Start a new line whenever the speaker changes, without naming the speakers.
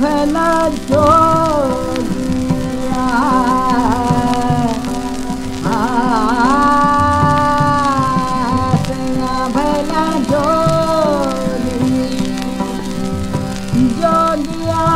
भला जो भला जो जोगिया